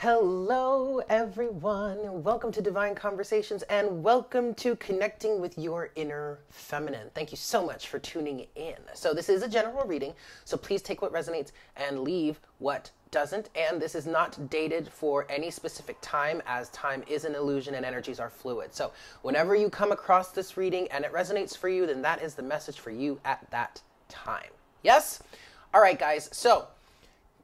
Hello, everyone. Welcome to Divine Conversations and welcome to Connecting with Your Inner Feminine. Thank you so much for tuning in. So, this is a general reading, so please take what resonates and leave what doesn't. And this is not dated for any specific time, as time is an illusion and energies are fluid. So, whenever you come across this reading and it resonates for you, then that is the message for you at that time. Yes? All right, guys. So,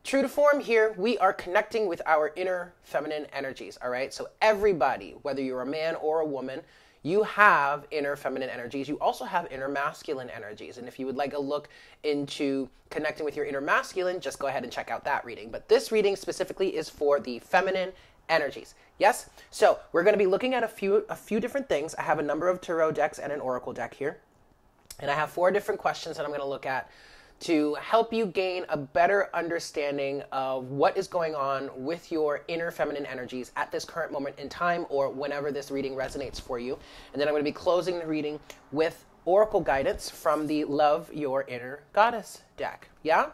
True to form here, we are connecting with our inner feminine energies, all right? So, everybody, whether you're a man or a woman, you have inner feminine energies. You also have inner masculine energies. And if you would like a look into connecting with your inner masculine, just go ahead and check out that reading. But this reading specifically is for the feminine energies. Yes? So, we're going to be looking at a few a few different things. I have a number of tarot decks and an oracle deck here. And I have four different questions that I'm going to look at to help you gain a better understanding of what is going on with your inner feminine energies at this current moment in time or whenever this reading resonates for you. And then I'm going to be closing the reading with oracle guidance from the Love Your Inner Goddess deck. Yeah?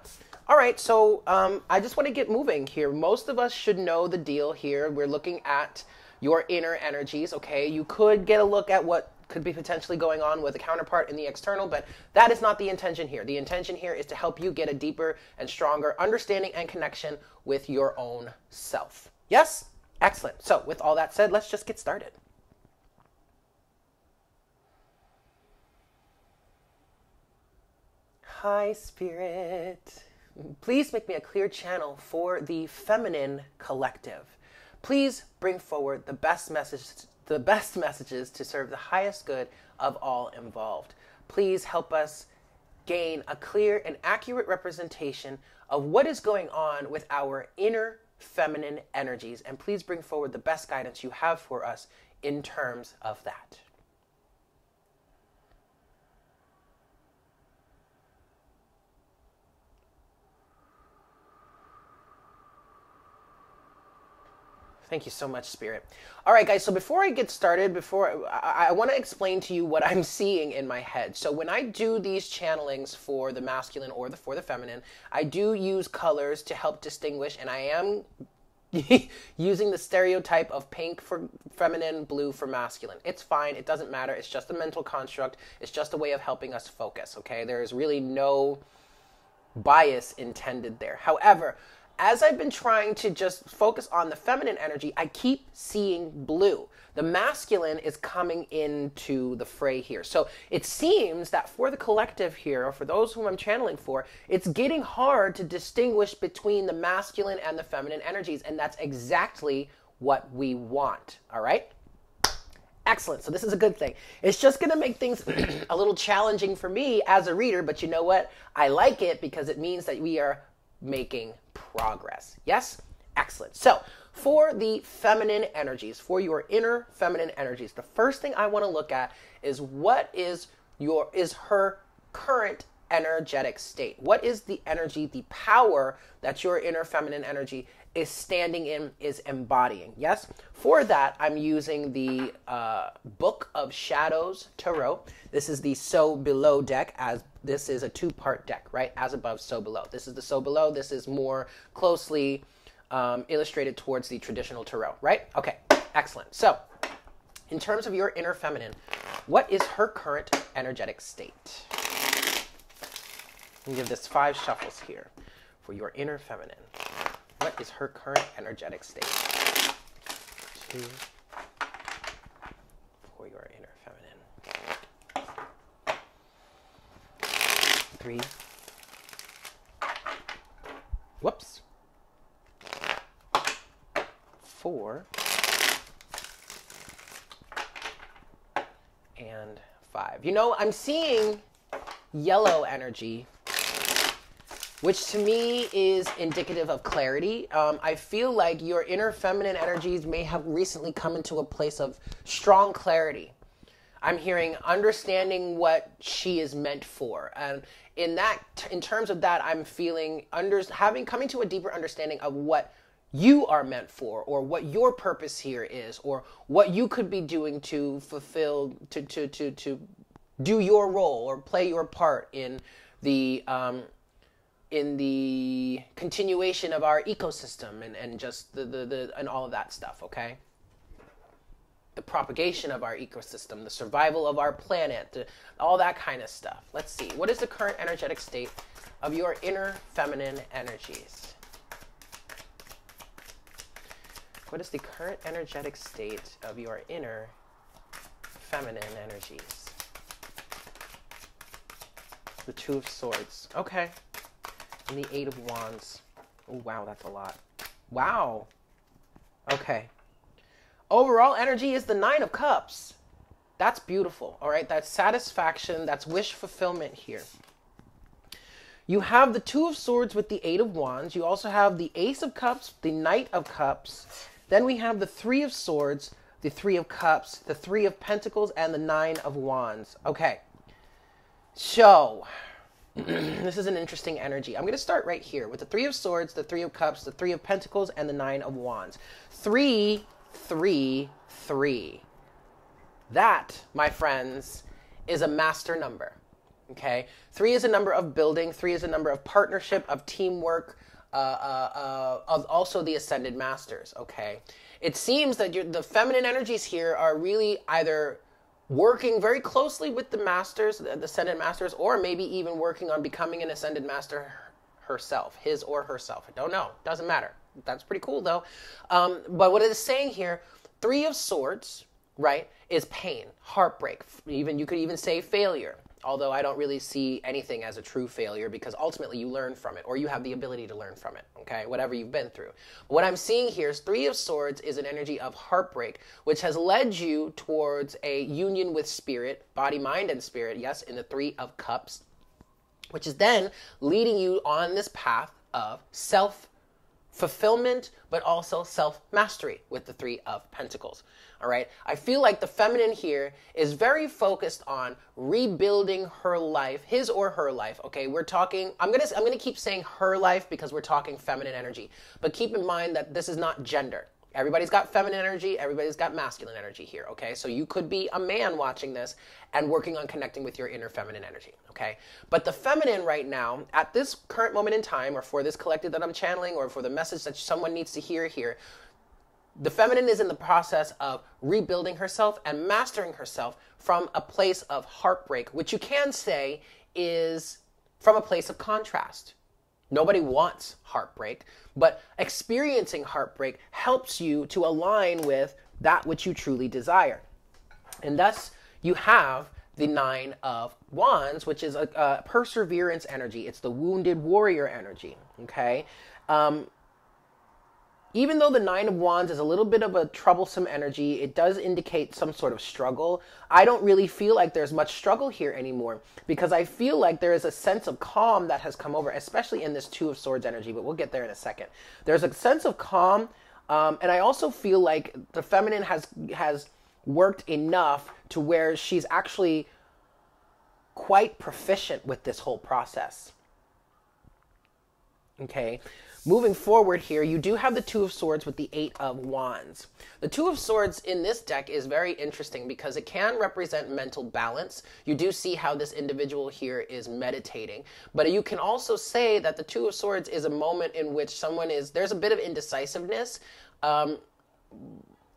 All right, so um, I just want to get moving here. Most of us should know the deal here. We're looking at your inner energies, okay? You could get a look at what could be potentially going on with a counterpart in the external, but that is not the intention here. The intention here is to help you get a deeper and stronger understanding and connection with your own self. Yes? Excellent. So, with all that said, let's just get started. Hi, Spirit. Please make me a clear channel for the feminine collective. Please bring forward the best message the best messages to serve the highest good of all involved. Please help us gain a clear and accurate representation of what is going on with our inner feminine energies, and please bring forward the best guidance you have for us in terms of that. Thank you so much, Spirit. All right, guys. So before I get started, before I, I want to explain to you what I'm seeing in my head. So when I do these channelings for the masculine or the for the feminine, I do use colors to help distinguish, and I am using the stereotype of pink for feminine, blue for masculine. It's fine. It doesn't matter. It's just a mental construct. It's just a way of helping us focus. Okay. There is really no bias intended there. However, as I've been trying to just focus on the feminine energy, I keep seeing blue. The masculine is coming into the fray here. So it seems that for the collective here, or for those whom I'm channeling for, it's getting hard to distinguish between the masculine and the feminine energies. And that's exactly what we want. All right? Excellent. So this is a good thing. It's just going to make things a little challenging for me as a reader, but you know what? I like it because it means that we are making progress. Yes? Excellent. So, for the feminine energies, for your inner feminine energies, the first thing I want to look at is what is your is her current energetic state? What is the energy, the power that your inner feminine energy is standing in, is embodying? Yes? For that, I'm using the uh, Book of Shadows Tarot. This is the So Below deck, as this is a two part deck, right? As above, so below. This is the so below. This is more closely um, illustrated towards the traditional tarot, right? Okay, excellent. So, in terms of your inner feminine, what is her current energetic state? give this five shuffles here for your inner feminine. What is her current energetic state? Two, for your inner feminine. Three. Whoops. Four. And five. You know, I'm seeing yellow energy which to me is indicative of clarity. Um, I feel like your inner feminine energies may have recently come into a place of strong clarity. I'm hearing understanding what she is meant for, and in that, in terms of that, I'm feeling under having coming to a deeper understanding of what you are meant for, or what your purpose here is, or what you could be doing to fulfill, to to to to do your role or play your part in the um, in the continuation of our ecosystem and, and just the, the, the and all of that stuff, okay? The propagation of our ecosystem, the survival of our planet, all that kind of stuff. Let's see. What is the current energetic state of your inner feminine energies? What is the current energetic state of your inner feminine energies? The Two of Swords. Okay. And the Eight of Wands. Oh, wow, that's a lot. Wow. Okay. Overall energy is the Nine of Cups. That's beautiful. All right. That's satisfaction. That's wish fulfillment here. You have the Two of Swords with the Eight of Wands. You also have the Ace of Cups, the Knight of Cups. Then we have the Three of Swords, the Three of Cups, the Three of Pentacles, and the Nine of Wands. Okay. So, this is an interesting energy. I'm going to start right here with the Three of Swords, the Three of Cups, the Three of Pentacles, and the Nine of Wands. Three, three, three. That, my friends, is a master number. Okay? Three is a number of building, three is a number of partnership, of teamwork, uh, uh, uh, of also the ascended masters. Okay? It seems that the feminine energies here are really either working very closely with the masters, the ascended masters, or maybe even working on becoming an ascended master herself, his or herself. I don't know. Doesn't matter. That's pretty cool though. Um, but what it is saying here, three of swords, right, is pain, heartbreak. Even you could even say failure although I don't really see anything as a true failure because ultimately you learn from it or you have the ability to learn from it, okay? Whatever you've been through. What I'm seeing here is 3 of swords is an energy of heartbreak which has led you towards a union with spirit, body, mind and spirit, yes, in the 3 of cups, which is then leading you on this path of self fulfillment, but also self mastery with the Three of Pentacles. All right. I feel like the feminine here is very focused on rebuilding her life, his or her life. Okay. We're talking, I'm going to, I'm going to keep saying her life because we're talking feminine energy, but keep in mind that this is not gender. Everybody's got feminine energy, everybody's got masculine energy here, okay? So you could be a man watching this and working on connecting with your inner feminine energy, okay? But the feminine right now, at this current moment in time, or for this collective that I'm channeling, or for the message that someone needs to hear here, the feminine is in the process of rebuilding herself and mastering herself from a place of heartbreak, which you can say is from a place of contrast. Nobody wants heartbreak, but experiencing heartbreak helps you to align with that which you truly desire. And thus, you have the Nine of Wands, which is a, a perseverance energy. It's the wounded warrior energy. Okay. Um, even though the Nine of Wands is a little bit of a troublesome energy, it does indicate some sort of struggle. I don't really feel like there's much struggle here anymore because I feel like there is a sense of calm that has come over, especially in this Two of Swords energy, but we'll get there in a second. There's a sense of calm, um, and I also feel like the feminine has has worked enough to where she's actually quite proficient with this whole process. Okay. Moving forward here, you do have the Two of Swords with the Eight of Wands. The Two of Swords in this deck is very interesting because it can represent mental balance. You do see how this individual here is meditating, but you can also say that the Two of Swords is a moment in which someone is, there's a bit of indecisiveness. Um,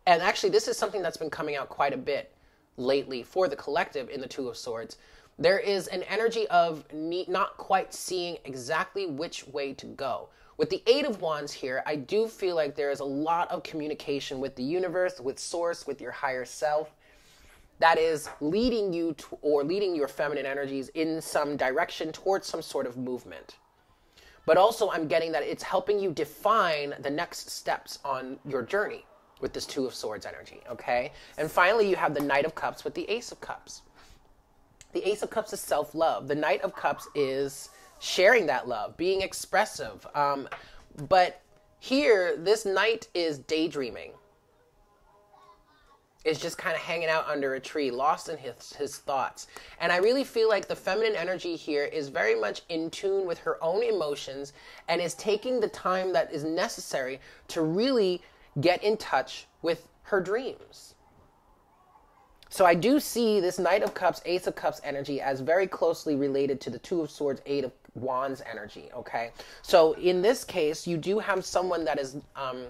and actually, this is something that's been coming out quite a bit lately for the collective in the Two of Swords. There is an energy of not quite seeing exactly which way to go with the Eight of Wands here, I do feel like there is a lot of communication with the universe, with Source, with your higher self that is leading you to, or leading your feminine energies in some direction towards some sort of movement. But also, I'm getting that it's helping you define the next steps on your journey with this Two of Swords energy, okay? And finally, you have the Knight of Cups with the Ace of Cups. The Ace of Cups is self love, the Knight of Cups is sharing that love, being expressive. Um, but here, this knight is daydreaming. Is just kind of hanging out under a tree, lost in his, his thoughts. And I really feel like the feminine energy here is very much in tune with her own emotions and is taking the time that is necessary to really get in touch with her dreams. So I do see this Knight of Cups, Ace of Cups energy as very closely related to the Two of Swords, Eight of Wands energy, okay? So in this case, you do have someone that is um,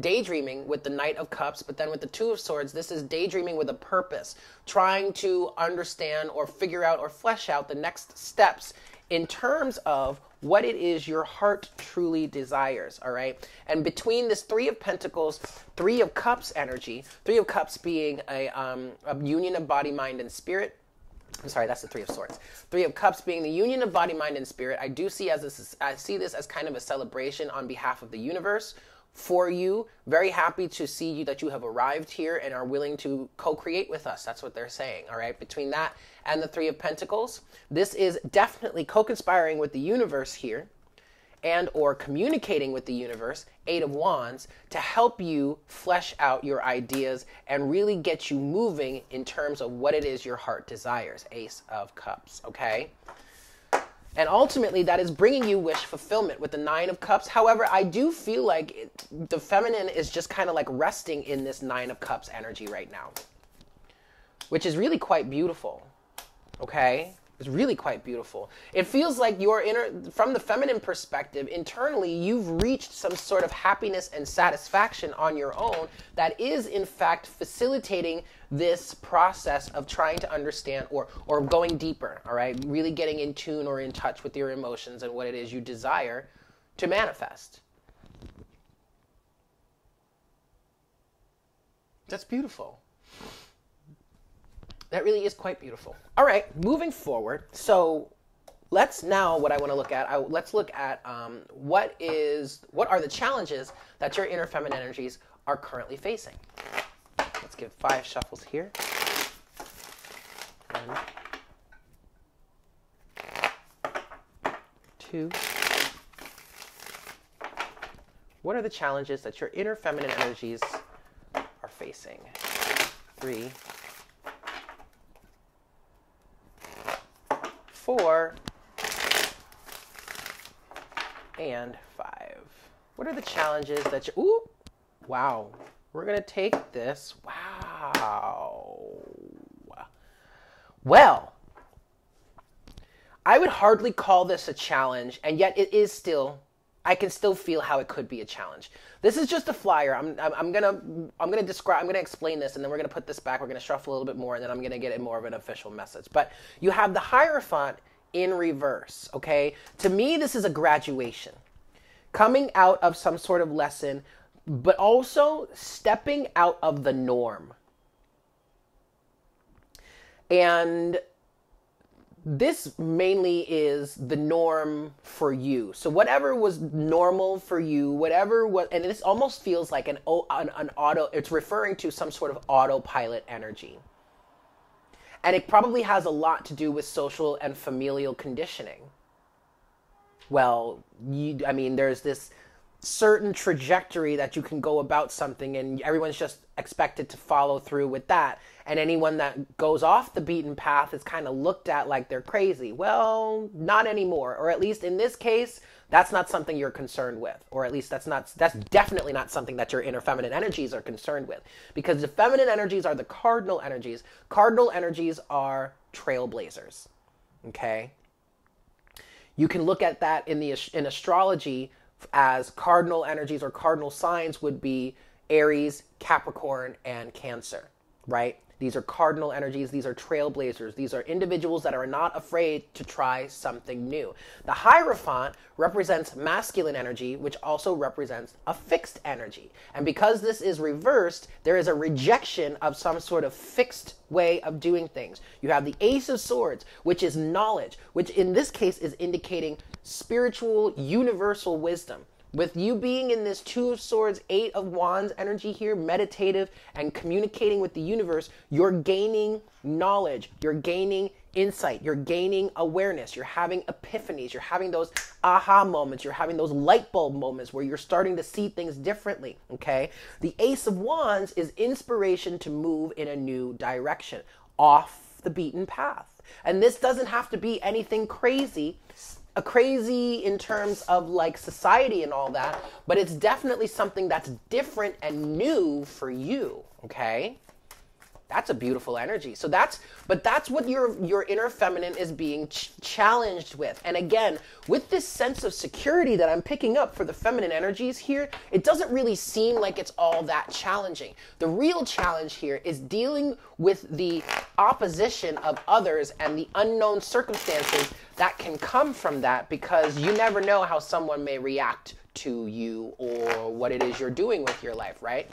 daydreaming with the Knight of Cups, but then with the Two of Swords, this is daydreaming with a purpose, trying to understand or figure out or flesh out the next steps in terms of what it is your heart truly desires, all right? And between this Three of Pentacles, Three of Cups energy, Three of Cups being a, um, a union of body, mind, and spirit. I'm sorry, that's the Three of Swords. Three of Cups being the union of body, mind, and spirit. I do see as this, I see this as kind of a celebration on behalf of the universe for you. Very happy to see you that you have arrived here and are willing to co-create with us. That's what they're saying. All right. Between that and the Three of Pentacles, this is definitely co-conspiring with the universe here and or communicating with the universe eight of wands to help you flesh out your ideas and really get you moving in terms of what it is your heart desires ace of cups okay and ultimately, that is bringing you wish fulfillment with the Nine of Cups. However, I do feel like it, the feminine is just kind of like resting in this Nine of Cups energy right now, which is really quite beautiful. Okay? It's really quite beautiful. It feels like your inner, from the feminine perspective, internally, you've reached some sort of happiness and satisfaction on your own that is, in fact, facilitating this process of trying to understand or, or going deeper, all right? Really getting in tune or in touch with your emotions and what it is you desire to manifest. That's beautiful. That really is quite beautiful. All right, moving forward. So let's now what I want to look at. I, let's look at um, what is what are the challenges that your inner feminine energies are currently facing. Let's give five shuffles here. One, two. What are the challenges that your inner feminine energies are facing? Three. Four, and five. What are the challenges that you, ooh, wow. We're to take this. Wow. Well, I would hardly call this a challenge, and yet it is still I can still feel how it could be a challenge. This is just a flyer. I'm, I'm, I'm gonna I'm gonna describe I'm gonna explain this and then we're gonna put this back. We're gonna shuffle a little bit more and then I'm gonna get it more of an official message. But you have the Hierophant in reverse. Okay, to me this is a graduation, coming out of some sort of lesson, but also stepping out of the norm. And this mainly is the norm for you. So whatever was normal for you, whatever was, and this almost feels like an, an, an auto. It's referring to some sort of autopilot energy, and it probably has a lot to do with social and familial conditioning. Well, you, I mean, there's this certain trajectory that you can go about something, and everyone's just expected to follow through with that and anyone that goes off the beaten path is kind of looked at like they're crazy. Well, not anymore, or at least in this case, that's not something you're concerned with, or at least that's not that's definitely not something that your inner feminine energies are concerned with, because the feminine energies are the cardinal energies. Cardinal energies are trailblazers. Okay, you can look at that in the in astrology as cardinal energies or cardinal signs would be Aries, Capricorn, and Cancer, right? These are cardinal energies. These are trailblazers. These are individuals that are not afraid to try something new. The Hierophant represents masculine energy, which also represents a fixed energy. And because this is reversed, there is a rejection of some sort of fixed way of doing things. You have the Ace of Swords, which is knowledge, which in this case is indicating spiritual, universal wisdom with you being in this two of swords eight of wands energy here meditative and communicating with the universe you're gaining knowledge you're gaining insight you're gaining awareness you're having epiphanies you're having those aha moments you're having those light bulb moments where you're starting to see things differently okay? The ace of wands is inspiration to move in a new direction off the beaten path. And this doesn't have to be anything crazy a crazy in terms of like society and all that, but it's definitely something that's different and new for you, okay? That's a beautiful energy. So that's, but that's what your your inner feminine is being ch- challenged with. And again, with this sense of security that I'm picking up for the feminine energies here, it doesn't really seem like it's all that challenging. The real challenge here is dealing with the opposition of others and the unknown circumstances that can come from that because you never know how someone may react to you or what it is you're doing with your life, right?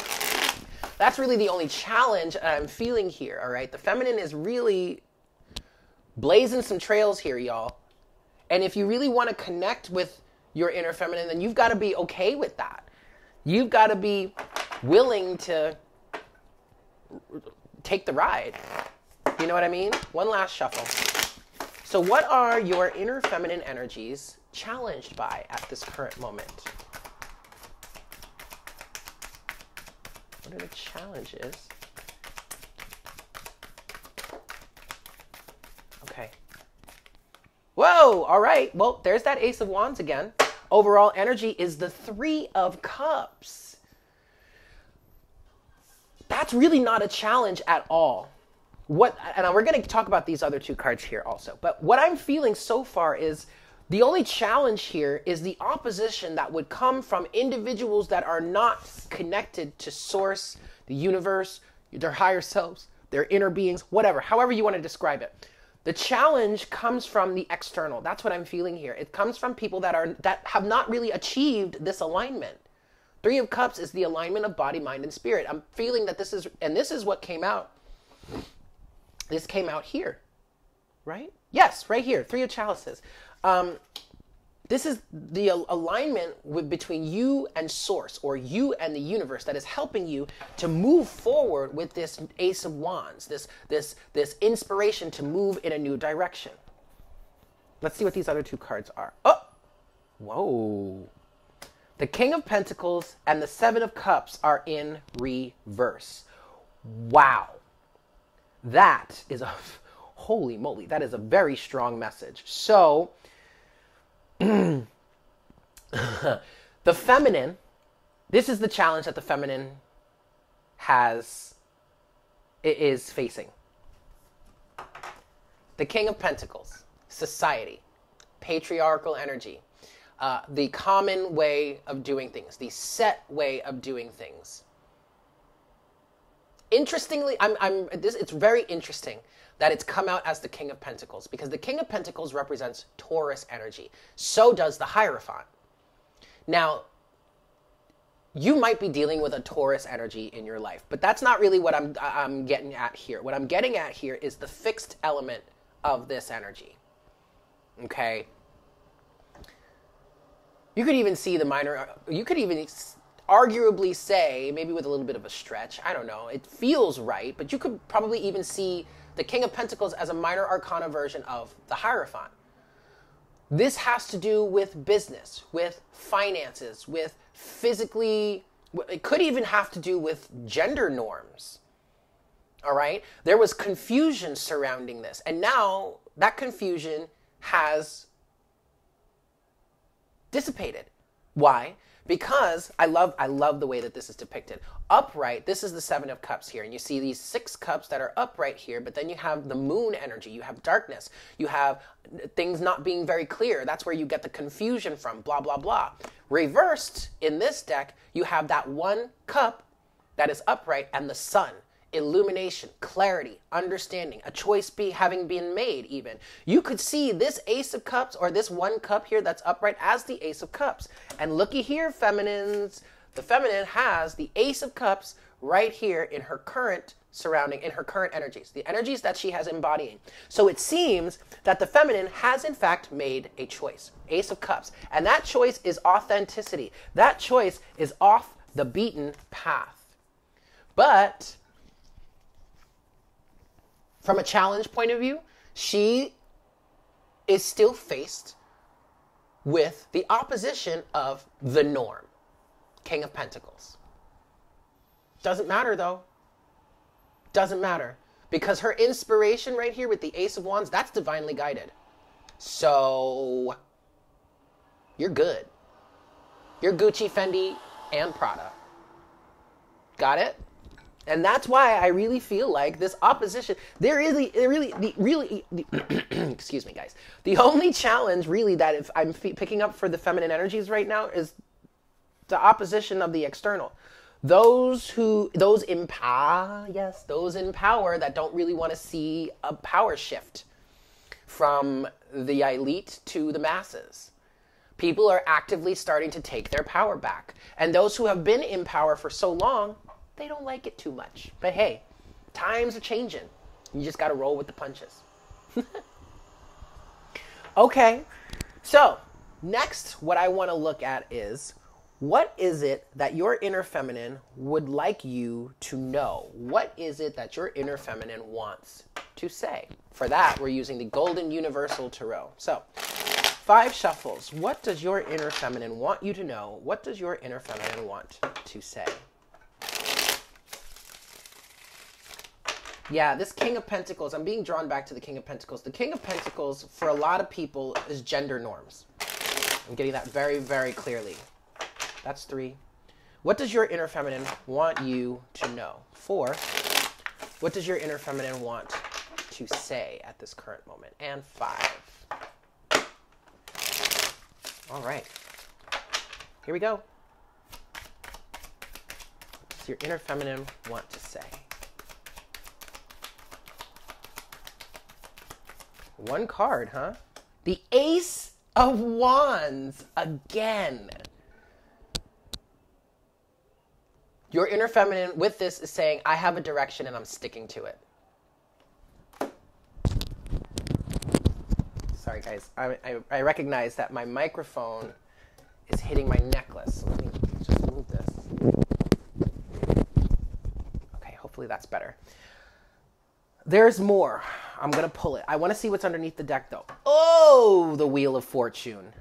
That's really the only challenge I'm feeling here, all right? The feminine is really blazing some trails here, y'all. And if you really want to connect with your inner feminine, then you've got to be okay with that. You've got to be willing to take the ride. You know what I mean? One last shuffle. So, what are your inner feminine energies challenged by at this current moment? What are the challenges? Okay. Whoa! All right. Well, there's that Ace of Wands again. Overall energy is the Three of Cups. That's really not a challenge at all. What, and we're going to talk about these other two cards here also. But what I'm feeling so far is the only challenge here is the opposition that would come from individuals that are not connected to source, the universe, their higher selves, their inner beings, whatever, however you want to describe it. The challenge comes from the external. That's what I'm feeling here. It comes from people that are that have not really achieved this alignment. 3 of cups is the alignment of body, mind and spirit. I'm feeling that this is and this is what came out. This came out here. Right? Yes, right here. 3 of chalices. Um, this is the alignment with, between you and source or you and the universe that is helping you to move forward with this ace of wands this this this inspiration to move in a new direction. Let's see what these other two cards are. Oh! Whoa. The king of pentacles and the seven of cups are in reverse. Wow. That is a holy moly that is a very strong message. So the feminine, this is the challenge that the feminine has, is facing. The King of Pentacles, society, patriarchal energy, uh, the common way of doing things, the set way of doing things. Interestingly, I'm, I'm this, it's very interesting that it's come out as the King of Pentacles because the King of Pentacles represents Taurus energy. So does the Hierophant. Now, you might be dealing with a Taurus energy in your life, but that's not really what I'm, I'm getting at here. What I'm getting at here is the fixed element of this energy. Okay? You could even see the minor, you could even arguably say, maybe with a little bit of a stretch, I don't know, it feels right, but you could probably even see the King of Pentacles as a minor arcana version of the Hierophant. This has to do with business, with finances, with physically, it could even have to do with gender norms. All right? There was confusion surrounding this. And now that confusion has dissipated. Why? Because I love I love the way that this is depicted. Upright, this is the 7 of cups here and you see these 6 cups that are upright here, but then you have the moon energy, you have darkness, you have things not being very clear. That's where you get the confusion from, blah blah blah. Reversed in this deck, you have that one cup that is upright and the sun illumination, clarity, understanding, a choice be having been made even. You could see this ace of cups or this one cup here that's upright as the ace of cups. And looky here, feminines, the feminine has the ace of cups right here in her current surrounding in her current energies, the energies that she has embodying. So it seems that the feminine has in fact made a choice. Ace of cups. And that choice is authenticity. That choice is off the beaten path. But from a challenge point of view, she is still faced with the opposition of the norm, King of Pentacles. Doesn't matter though. Doesn't matter. Because her inspiration right here with the Ace of Wands, that's divinely guided. So, you're good. You're Gucci, Fendi, and Prada. Got it? And that's why I really feel like this opposition, there is there really, the, really, the, excuse me, guys. The only challenge really that if I'm f- picking up for the feminine energies right now is the opposition of the external. Those who, those in power, yes, those in power that don't really want to see a power shift from the elite to the masses. People are actively starting to take their power back. And those who have been in power for so long they don't like it too much. But hey, times are changing. You just got to roll with the punches. okay, so next, what I want to look at is what is it that your inner feminine would like you to know? What is it that your inner feminine wants to say? For that, we're using the Golden Universal Tarot. So, five shuffles. What does your inner feminine want you to know? What does your inner feminine want to say? Yeah, this King of Pentacles, I'm being drawn back to the King of Pentacles. The King of Pentacles, for a lot of people, is gender norms. I'm getting that very, very clearly. That's three. What does your inner feminine want you to know? Four. What does your inner feminine want to say at this current moment? And five. All right. Here we go. What does your inner feminine want to say? One card, huh? The Ace of Wands again. Your inner feminine with this is saying, I have a direction and I'm sticking to it. Sorry, guys. I, I, I recognize that my microphone is hitting my necklace. So let me just move this. Okay, hopefully that's better. There's more. I'm going to pull it. I want to see what's underneath the deck, though. Oh, the Wheel of Fortune.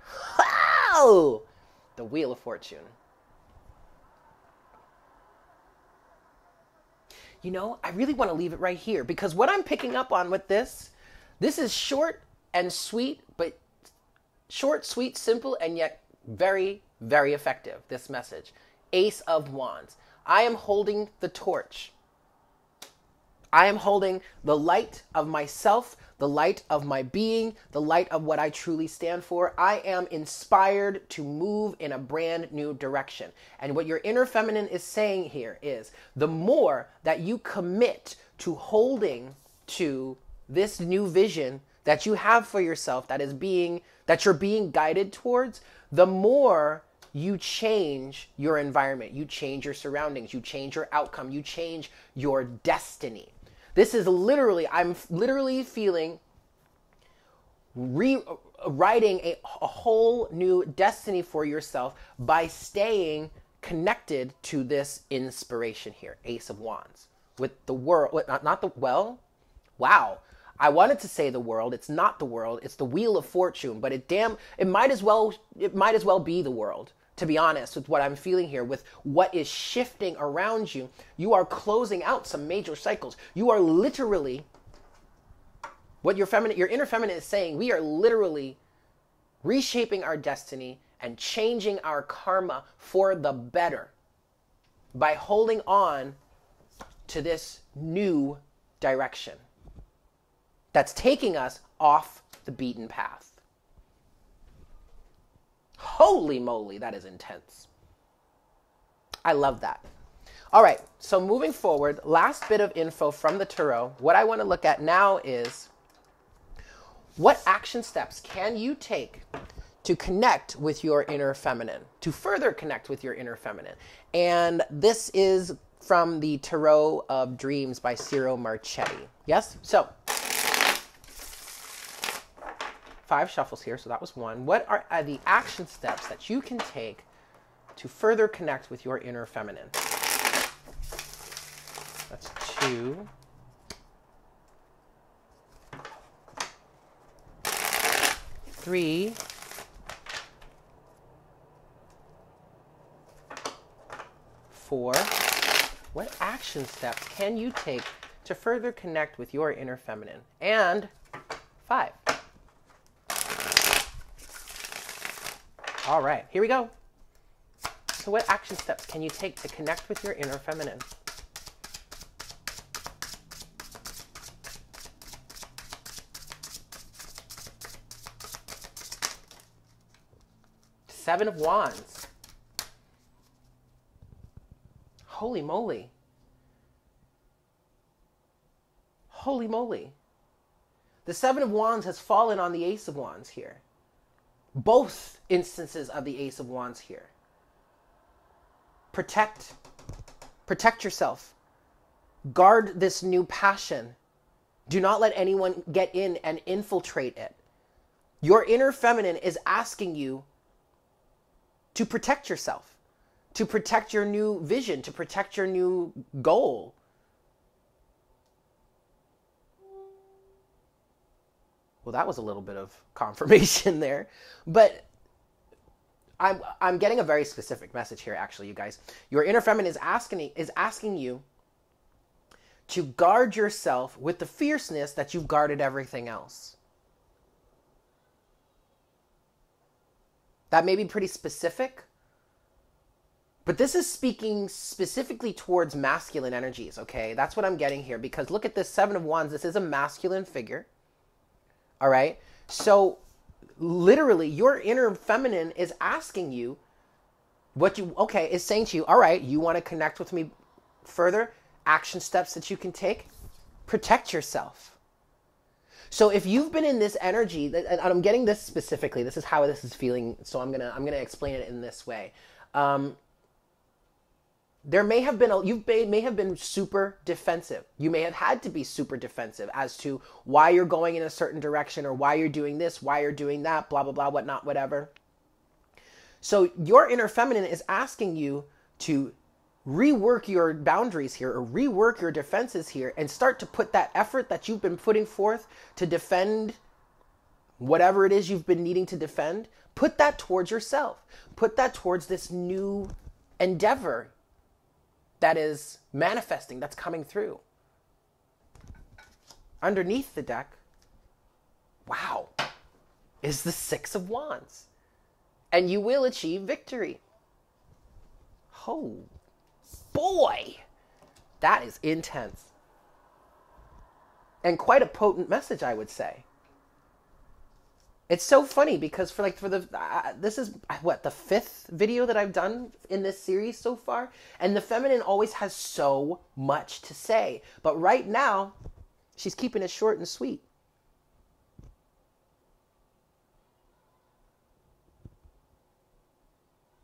Oh, the Wheel of Fortune. You know, I really want to leave it right here because what I'm picking up on with this, this is short and sweet, but short, sweet, simple, and yet very, very effective. This message Ace of Wands. I am holding the torch. I am holding the light of myself, the light of my being, the light of what I truly stand for. I am inspired to move in a brand new direction. And what your inner feminine is saying here is the more that you commit to holding to this new vision that you have for yourself that is being that you're being guided towards, the more you change your environment, you change your surroundings, you change your outcome, you change your destiny. This is literally, I'm literally feeling rewriting a, a whole new destiny for yourself by staying connected to this inspiration here, Ace of Wands, with the world, not, not the, well, wow. I wanted to say the world. It's not the world. It's the wheel of fortune. But it damn, it might as well, it might as well be the world to be honest with what I'm feeling here, with what is shifting around you, you are closing out some major cycles. You are literally, what your feminine, your inner feminine is saying, we are literally reshaping our destiny and changing our karma for the better by holding on to this new direction that's taking us off the beaten path. Holy moly, that is intense. I love that. All right, so moving forward, last bit of info from the Tarot. What I want to look at now is what action steps can you take to connect with your inner feminine, to further connect with your inner feminine? And this is from the Tarot of Dreams by Ciro Marchetti. Yes? So, five shuffles here, so that was one. What are, the action steps that you can take to further connect with your inner feminine? That's two. Three. Four. What action steps can you take to further connect with your inner feminine? And five. All right, here we go. So what action steps can you take to connect with your inner feminine? Seven of Wands. Holy moly. Holy moly. The Seven of Wands has fallen on the Ace of Wands here. Both instances of the Ace of Wands here. Protect. Protect yourself. Guard this new passion. Do not let anyone get in and infiltrate it. Your inner feminine is asking you to protect yourself, to protect your new vision, to protect your new goal. Well, that was a little bit of confirmation there, but I'm I'm getting a very specific message here actually, you guys. Your inner feminine is asking is asking you to guard yourself with the fierceness that you've guarded everything else. That may be pretty specific, but this is speaking specifically towards masculine energies, okay? That's what I'm getting here because look at this Seven of Wands. This is a masculine figure, all right? So, literally, your inner feminine is asking you what you, okay, is saying to you, all right, you want to connect with me further? Action steps that you can take? Protect yourself so if you've been in this energy, and I'm getting this specifically, this is how this is feeling. So I'm gonna I'm gonna explain it in this way. Um, there may have been a, you may, may have been super defensive. You may have had to be super defensive as to why you're going in a certain direction or why you're doing this, why you're doing that, blah blah blah, whatnot, whatever. So your inner feminine is asking you to rework your boundaries here or rework your defenses here and start to put that effort that you've been putting forth to defend whatever it is you've been needing to defend, put that towards yourself. Put that towards this new endeavor that is manifesting, that's coming through. Underneath the deck, wow, is the Six of Wands. And you will achieve victory. Oh, boy, that is intense. And quite a potent message, I would say. It's so funny because for like for the uh, this is what the fifth video that I've done in this series so far, and the feminine always has so much to say, but right now, she's keeping it short and sweet.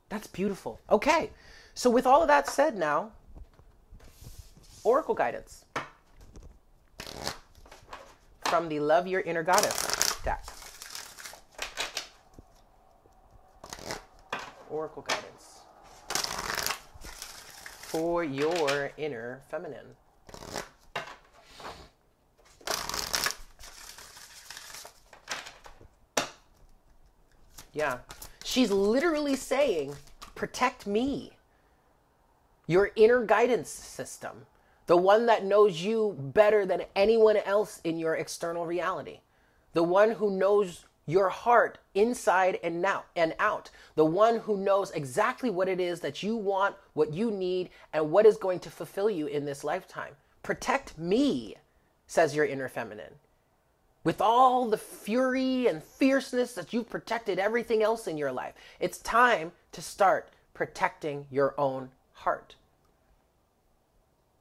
That's beautiful. Okay, so, with all of that said, now, Oracle guidance from the Love Your Inner Goddess deck. Oracle guidance for your inner feminine. Yeah. She's literally saying, protect me your inner guidance system, the one that knows you better than anyone else in your external reality, the one who knows your heart inside and out and out. The one who knows exactly what it is that you want what you need and what is going to fulfill you in this lifetime. Protect me says your inner feminine. With all the fury and fierceness that you've protected everything else in your life it's time to start protecting your own heart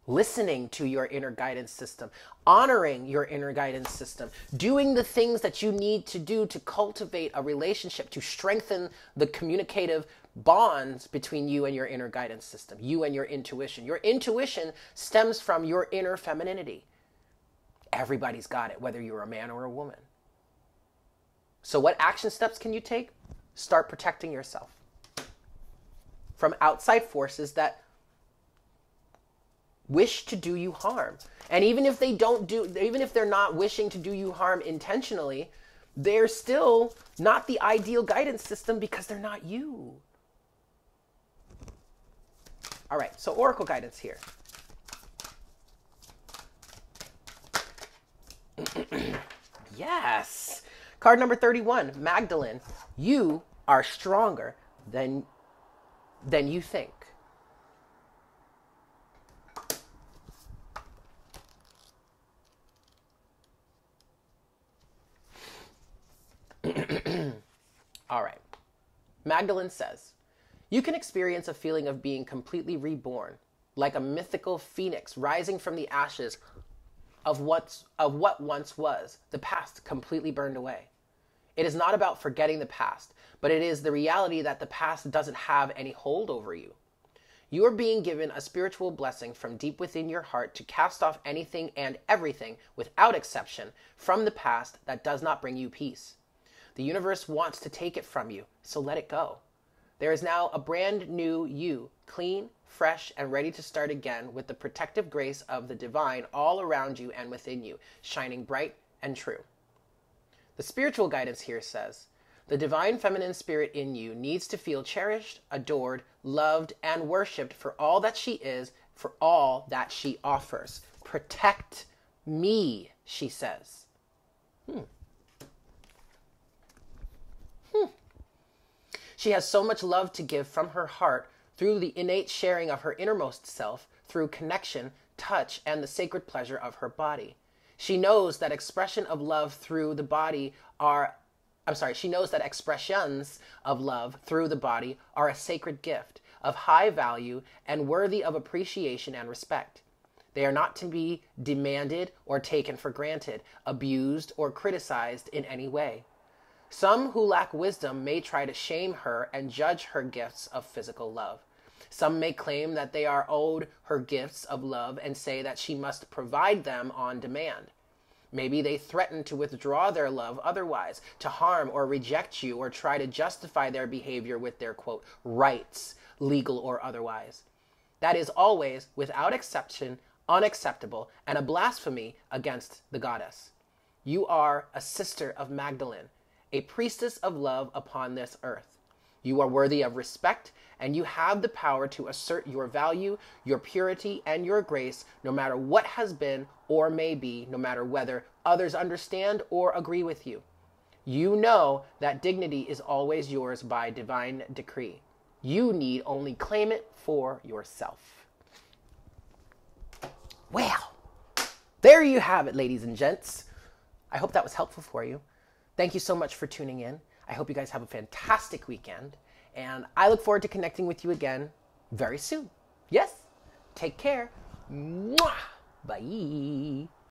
listening to your inner guidance system, honoring your inner guidance system, doing the things that you need to do to cultivate a relationship, to strengthen the communicative bonds between you and your inner guidance system, you and your intuition. Your intuition stems from your inner femininity. Everybody's got it, whether you're a man or a woman. So, what action steps can you take? Start protecting yourself from outside forces that wish to do you harm. And even if they don't do, even if they're not wishing to do you harm intentionally, they're still not the ideal guidance system because they're not you. All right, so Oracle guidance here. yes. Card number 31, Magdalene. You are stronger than than you think. Magdalene says, You can experience a feeling of being completely reborn, like a mythical phoenix rising from the ashes of, what's, of what once was, the past completely burned away. It is not about forgetting the past, but it is the reality that the past doesn't have any hold over you. You are being given a spiritual blessing from deep within your heart to cast off anything and everything, without exception, from the past that does not bring you peace. The universe wants to take it from you, so let it go. There is now a brand new you, clean, fresh, and ready to start again with the protective grace of the divine all around you and within you, shining bright and true. The spiritual guidance here says the divine feminine spirit in you needs to feel cherished, adored, loved, and worshiped for all that she is, for all that she offers. Protect me, she says. Hmm. She has so much love to give from her heart through the innate sharing of her innermost self, through connection, touch, and the sacred pleasure of her body. She knows that expression of love through the body are I'm sorry, she knows that expressions of love through the body are a sacred gift of high value and worthy of appreciation and respect. They are not to be demanded or taken for granted, abused or criticized in any way. Some who lack wisdom may try to shame her and judge her gifts of physical love. Some may claim that they are owed her gifts of love and say that she must provide them on demand. Maybe they threaten to withdraw their love otherwise, to harm or reject you, or try to justify their behavior with their quote, rights, legal or otherwise. That is always, without exception, unacceptable and a blasphemy against the goddess. You are a sister of Magdalene, a priestess of love upon this earth. You are worthy of respect, and you have the power to assert your value, your purity, and your grace, no matter what has been or may be, no matter whether others understand or agree with you. You know that dignity is always yours by divine decree. You need only claim it for yourself. Well, there you have it, ladies and gents. I hope that was helpful for you. Thank you so much for tuning in. I hope you guys have a fantastic weekend. And I look forward to connecting with you again very soon. Yes, take care. Mwah! Bye.